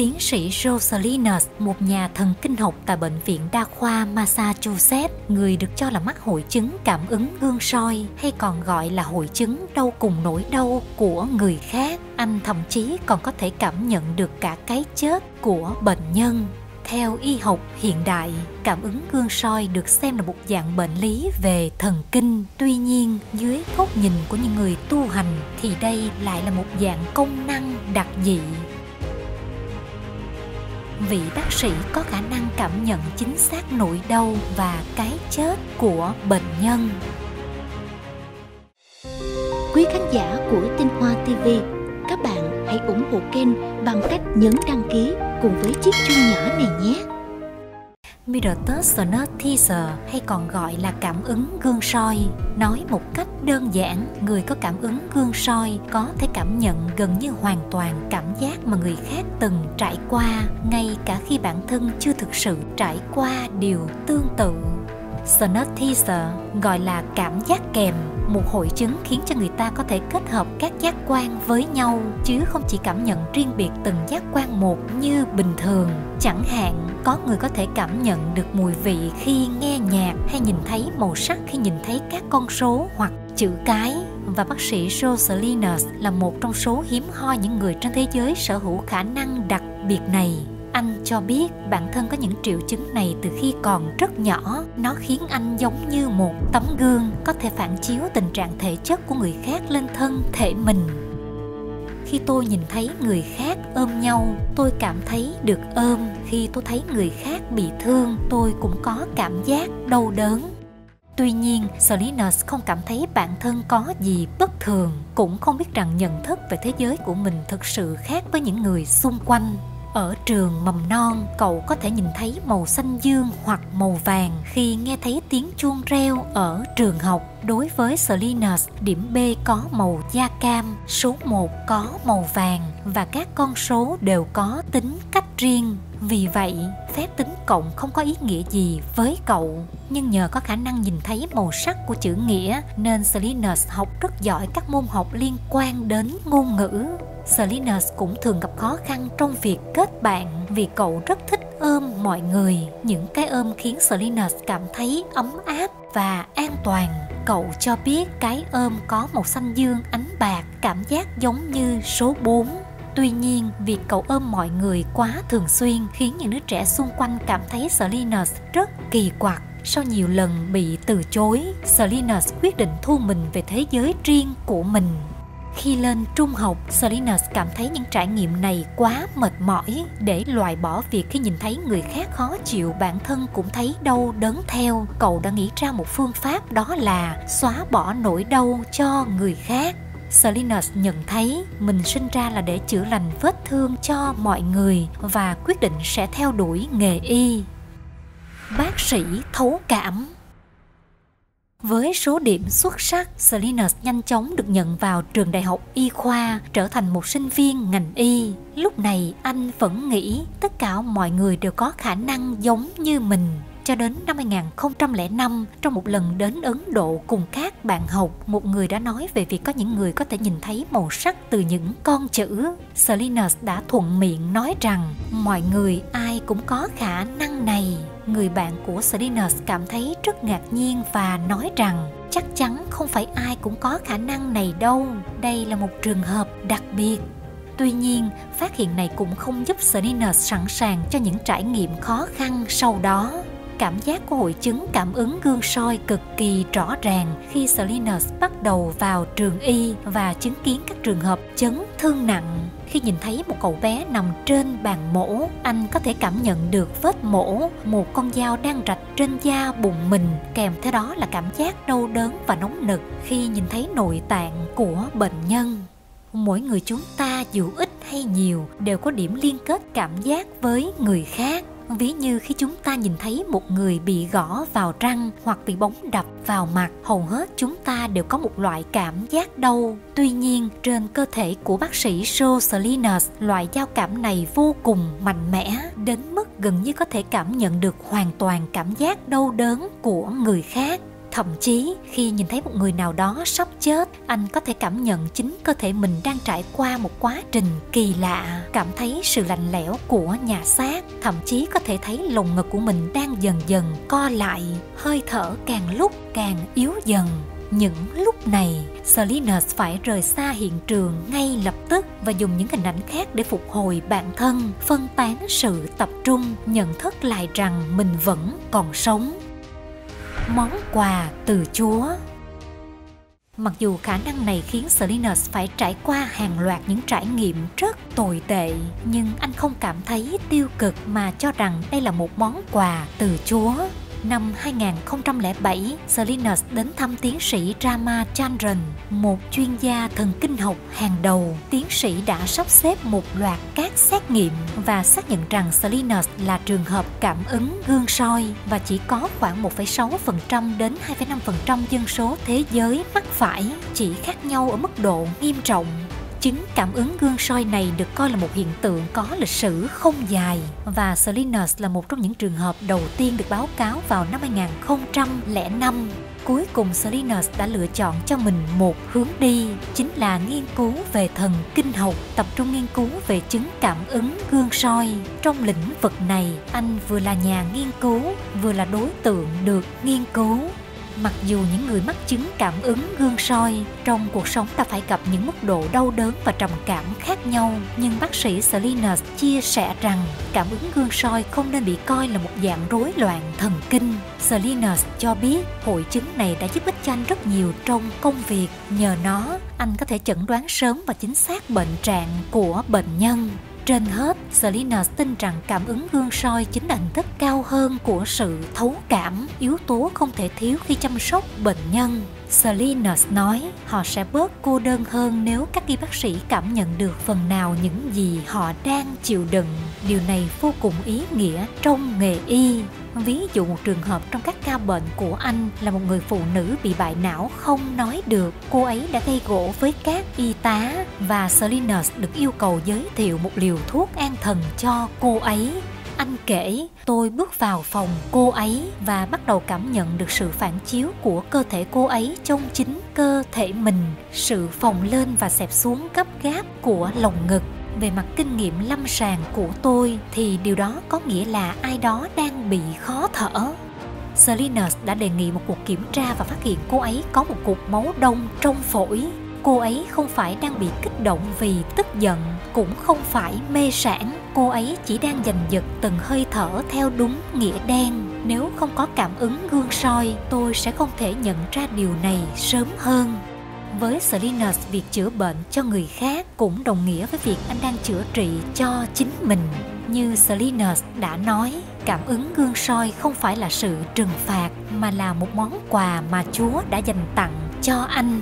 Tiến sĩ Rosalinus, một nhà thần kinh học tại Bệnh viện Đa khoa Massachusetts, người được cho là mắc hội chứng cảm ứng gương soi hay còn gọi là hội chứng đau cùng nỗi đau của người khác. Anh thậm chí còn có thể cảm nhận được cả cái chết của bệnh nhân. Theo y học hiện đại, cảm ứng gương soi được xem là một dạng bệnh lý về thần kinh. Tuy nhiên, dưới góc nhìn của những người tu hành thì đây lại là một dạng công năng đặc dị vị bác sĩ có khả năng cảm nhận chính xác nỗi đau và cái chết của bệnh nhân. Quý khán giả của tinh hoa tv các bạn hãy ủng hộ kênh bằng cách nhấn đăng ký cùng với chiếc chuông nhỏ này nhé. Mirror Teaser hay còn gọi là cảm ứng gương soi. Nói một cách đơn giản, người có cảm ứng gương soi có thể cảm nhận gần như hoàn toàn cảm giác mà người khác từng trải qua ngay cả khi bản thân chưa thực sự trải qua điều tương tự. Synesthesia gọi là cảm giác kèm, một hội chứng khiến cho người ta có thể kết hợp các giác quan với nhau, chứ không chỉ cảm nhận riêng biệt từng giác quan một như bình thường. Chẳng hạn, có người có thể cảm nhận được mùi vị khi nghe nhạc hay nhìn thấy màu sắc khi nhìn thấy các con số hoặc chữ cái. Và bác sĩ Rosalinus là một trong số hiếm hoi những người trên thế giới sở hữu khả năng đặc biệt này anh cho biết bản thân có những triệu chứng này từ khi còn rất nhỏ. Nó khiến anh giống như một tấm gương có thể phản chiếu tình trạng thể chất của người khác lên thân thể mình. Khi tôi nhìn thấy người khác ôm nhau tôi cảm thấy được ôm. Khi tôi thấy người khác bị thương tôi cũng có cảm giác đau đớn. Tuy nhiên, Salinas không cảm thấy bản thân có gì bất thường, cũng không biết rằng nhận thức về thế giới của mình thực sự khác với những người xung quanh. Ở trường mầm non, cậu có thể nhìn thấy màu xanh dương hoặc màu vàng khi nghe thấy tiếng chuông reo ở trường học. Đối với Salinas, điểm B có màu da cam, số 1 có màu vàng và các con số đều có tính cách riêng. Vì vậy, phép tính cộng không có ý nghĩa gì với cậu. Nhưng nhờ có khả năng nhìn thấy màu sắc của chữ nghĩa nên Salinas học rất giỏi các môn học liên quan đến ngôn ngữ. Salinas cũng thường gặp khó khăn trong việc kết bạn vì cậu rất thích ôm mọi người. Những cái ôm khiến Salinas cảm thấy ấm áp và an toàn. Cậu cho biết cái ôm có màu xanh dương ánh bạc, cảm giác giống như số 4 Tuy nhiên, việc cậu ôm mọi người quá thường xuyên khiến những đứa trẻ xung quanh cảm thấy Salinas rất kỳ quặc. Sau nhiều lần bị từ chối, Salinas quyết định thu mình về thế giới riêng của mình. Khi lên trung học, Salinas cảm thấy những trải nghiệm này quá mệt mỏi. Để loại bỏ việc khi nhìn thấy người khác khó chịu, bản thân cũng thấy đau đớn theo. Cậu đã nghĩ ra một phương pháp đó là xóa bỏ nỗi đau cho người khác. Salinas nhận thấy mình sinh ra là để chữa lành vết thương cho mọi người và quyết định sẽ theo đuổi nghề y. Bác sĩ thấu cảm với số điểm xuất sắc, Salinas nhanh chóng được nhận vào trường đại học y khoa, trở thành một sinh viên ngành y. Lúc này anh vẫn nghĩ tất cả mọi người đều có khả năng giống như mình cho đến năm 2005 trong một lần đến Ấn Độ cùng các bạn học một người đã nói về việc có những người có thể nhìn thấy màu sắc từ những con chữ. Salinas đã thuận miệng nói rằng mọi người ai cũng có khả năng này. Người bạn của Salinas cảm thấy rất ngạc nhiên và nói rằng chắc chắn không phải ai cũng có khả năng này đâu. Đây là một trường hợp đặc biệt. Tuy nhiên, phát hiện này cũng không giúp Salinas sẵn sàng cho những trải nghiệm khó khăn sau đó cảm giác của hội chứng cảm ứng gương soi cực kỳ rõ ràng khi Salinas bắt đầu vào trường y và chứng kiến các trường hợp chấn thương nặng. Khi nhìn thấy một cậu bé nằm trên bàn mổ, anh có thể cảm nhận được vết mổ, một con dao đang rạch trên da bụng mình, kèm theo đó là cảm giác đau đớn và nóng nực khi nhìn thấy nội tạng của bệnh nhân mỗi người chúng ta dù ít hay nhiều đều có điểm liên kết cảm giác với người khác ví như khi chúng ta nhìn thấy một người bị gõ vào răng hoặc bị bóng đập vào mặt, hầu hết chúng ta đều có một loại cảm giác đau. Tuy nhiên, trên cơ thể của bác sĩ Joe Salinas loại giao cảm này vô cùng mạnh mẽ, đến mức gần như có thể cảm nhận được hoàn toàn cảm giác đau đớn của người khác. Thậm chí khi nhìn thấy một người nào đó sắp chết, anh có thể cảm nhận chính cơ thể mình đang trải qua một quá trình kỳ lạ, cảm thấy sự lạnh lẽo của nhà xác, thậm chí có thể thấy lồng ngực của mình đang dần dần co lại, hơi thở càng lúc càng yếu dần. Những lúc này, Salinas phải rời xa hiện trường ngay lập tức và dùng những hình ảnh khác để phục hồi bản thân, phân tán sự tập trung, nhận thức lại rằng mình vẫn còn sống món quà từ Chúa. Mặc dù khả năng này khiến Salinas phải trải qua hàng loạt những trải nghiệm rất tồi tệ, nhưng anh không cảm thấy tiêu cực mà cho rằng đây là một món quà từ Chúa. Năm 2007, Salinas đến thăm tiến sĩ Rama Chandran, một chuyên gia thần kinh học hàng đầu. Tiến sĩ đã sắp xếp một loạt các xét nghiệm và xác nhận rằng Salinas là trường hợp cảm ứng gương soi và chỉ có khoảng 1,6% đến 2,5% dân số thế giới mắc phải, chỉ khác nhau ở mức độ nghiêm trọng Chứng cảm ứng gương soi này được coi là một hiện tượng có lịch sử không dài và Salinas là một trong những trường hợp đầu tiên được báo cáo vào năm 2005. Cuối cùng Salinas đã lựa chọn cho mình một hướng đi, chính là nghiên cứu về thần kinh học, tập trung nghiên cứu về chứng cảm ứng gương soi. Trong lĩnh vực này, anh vừa là nhà nghiên cứu, vừa là đối tượng được nghiên cứu Mặc dù những người mắc chứng cảm ứng gương soi trong cuộc sống ta phải gặp những mức độ đau đớn và trầm cảm khác nhau, nhưng bác sĩ Salinas chia sẻ rằng cảm ứng gương soi không nên bị coi là một dạng rối loạn thần kinh. Salinas cho biết hội chứng này đã giúp ích cho anh rất nhiều trong công việc. Nhờ nó, anh có thể chẩn đoán sớm và chính xác bệnh trạng của bệnh nhân. Trên hết, Selena tin rằng cảm ứng gương soi chính là hình thức cao hơn của sự thấu cảm, yếu tố không thể thiếu khi chăm sóc bệnh nhân. Salinas nói họ sẽ bớt cô đơn hơn nếu các y bác sĩ cảm nhận được phần nào những gì họ đang chịu đựng. Điều này vô cùng ý nghĩa trong nghề y. Ví dụ một trường hợp trong các ca bệnh của anh là một người phụ nữ bị bại não không nói được. Cô ấy đã gây gỗ với các y tá và Salinas được yêu cầu giới thiệu một liều thuốc an thần cho cô ấy anh kể, tôi bước vào phòng cô ấy và bắt đầu cảm nhận được sự phản chiếu của cơ thể cô ấy trong chính cơ thể mình, sự phồng lên và xẹp xuống gấp gáp của lồng ngực. Về mặt kinh nghiệm lâm sàng của tôi thì điều đó có nghĩa là ai đó đang bị khó thở. Salinas đã đề nghị một cuộc kiểm tra và phát hiện cô ấy có một cục máu đông trong phổi. Cô ấy không phải đang bị kích động vì tức giận, cũng không phải mê sản cô ấy chỉ đang giành giật từng hơi thở theo đúng nghĩa đen. Nếu không có cảm ứng gương soi, tôi sẽ không thể nhận ra điều này sớm hơn với Salinas, việc chữa bệnh cho người khác cũng đồng nghĩa với việc anh đang chữa trị cho chính mình. Như Salinas đã nói, cảm ứng gương soi không phải là sự trừng phạt mà là một món quà mà Chúa đã dành tặng cho anh